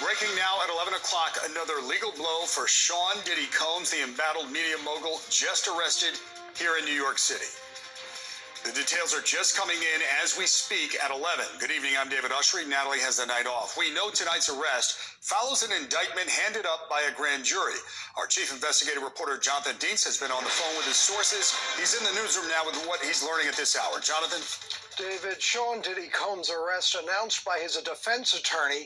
Breaking now at 11 o'clock, another legal blow for Sean Diddy Combs, the embattled media mogul, just arrested here in New York City. The details are just coming in as we speak at 11. Good evening, I'm David Ushery. Natalie has the night off. We know tonight's arrest follows an indictment handed up by a grand jury. Our chief investigative reporter, Jonathan Dienst has been on the phone with his sources. He's in the newsroom now with what he's learning at this hour. Jonathan? David, Sean Diddy Combs' arrest announced by his defense attorney